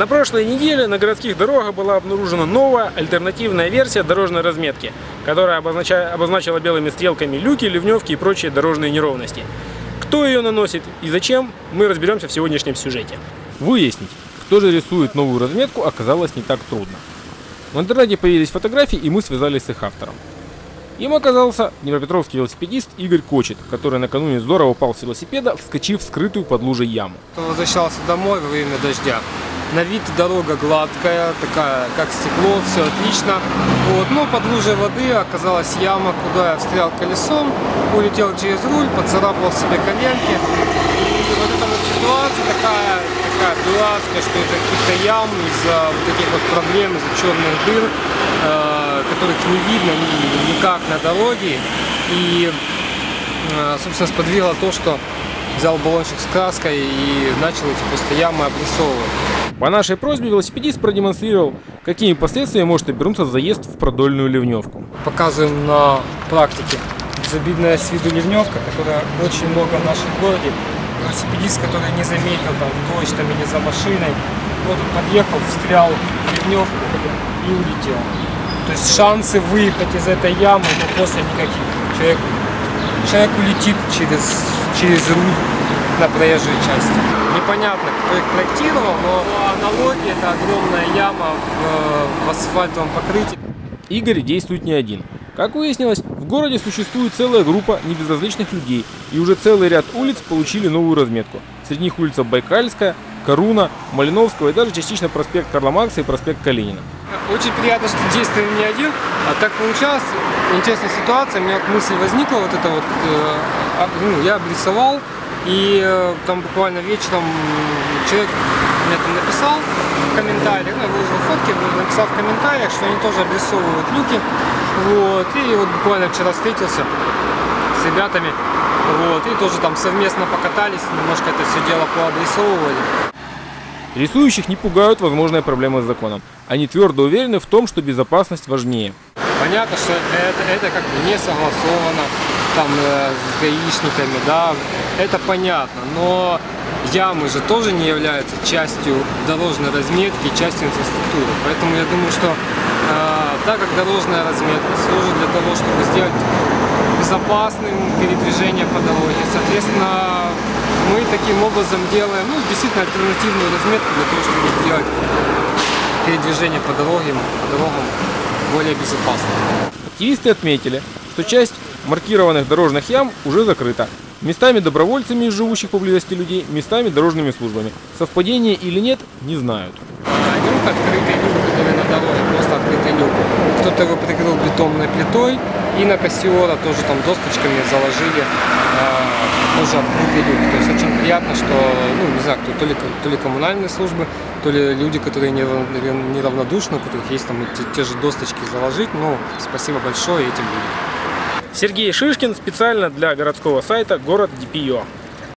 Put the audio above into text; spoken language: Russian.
На прошлой неделе на городских дорогах была обнаружена новая альтернативная версия дорожной разметки, которая обозначила белыми стрелками люки, ливневки и прочие дорожные неровности. Кто ее наносит и зачем, мы разберемся в сегодняшнем сюжете. Выяснить, кто же рисует новую разметку, оказалось не так трудно. В интернете появились фотографии, и мы связались с их автором. Им оказался днепропетровский велосипедист Игорь Кочет, который накануне здорово упал с велосипеда, вскочив в скрытую под лужей яму. Возвращался домой во время дождя. На вид дорога гладкая, такая, как стекло, все отлично. Вот. Но под лужей воды оказалась яма, куда я встрял колесом, улетел через руль, поцарапал себе коленки. И вот эта вот ситуация такая, такая дурацкая, что из-за каких-то ям, из-за вот таких вот проблем, из-за черных дыр, э, которых не видно ни- никак на дороге. И Э, собственно, сподвигло то, что взял баллончик с краской и начал эти просто ямы обрисовывать. По нашей просьбе велосипедист продемонстрировал, какими последствиями может обернуться заезд в продольную ливневку. Показываем на практике. Безобидная с виду ливневка, которая очень много в нашем городе. Велосипедист, который не заметил там дождь там, или за машиной, вот он подъехал, встрял в ливневку и улетел. То есть шансы выехать из этой ямы ну, просто никаких. Человек, человек улетит через, через руль на проезжей части. Непонятно, кто их проектировал, но по аналогии это огромная яма в, в асфальтовом покрытии. Игорь действует не один. Как выяснилось, в городе существует целая группа небезразличных людей, и уже целый ряд улиц получили новую разметку. Среди них улица Байкальская, Коруна, Малиновского и даже частично проспект Карла Маркса и проспект Калинина. Очень приятно, что действуем не один. А так получалось, интересная ситуация, у меня вот мысль возникла, вот это вот, э, а, ну, я обрисовал, и э, там буквально вечером человек мне там написал в комментариях, ну, я выложил фотки, написал в комментариях, что они тоже обрисовывают люки, вот, и вот буквально вчера встретился с ребятами, вот, и тоже там совместно покатались, немножко это все дело пообрисовывали. Рисующих не пугают возможные проблемы с законом. Они твердо уверены в том, что безопасность важнее. Понятно, что это, это как бы не согласовано там э, с гаишниками, да, это понятно, но ямы же тоже не являются частью дорожной разметки, частью инфраструктуры. Поэтому я думаю, что э, так как дорожная разметка служит для того, чтобы сделать безопасным передвижение по дороге, соответственно, мы таким образом делаем ну, действительно альтернативную разметку для того, чтобы сделать передвижение по дорогам, по дорогам более безопасным. Активисты отметили, что часть маркированных дорожных ям уже закрыта. Местами добровольцами из живущих поблизости людей, местами дорожными службами. Совпадение или нет, не знают. А люк открытый люк, который на дороге, просто открытый люк. Кто-то его прикрыл бетонной плитой, и на Кассиора тоже там досточками заложили а, тоже открытый люк. То есть очень приятно, что, ну, не знаю, кто, то, ли, то ли коммунальные службы, то ли люди, которые не, рав- неравнодушны, у которых есть там те, те же досточки заложить. Ну, спасибо большое этим людям. Сергей Шишкин специально для городского сайта «Город ДПИО».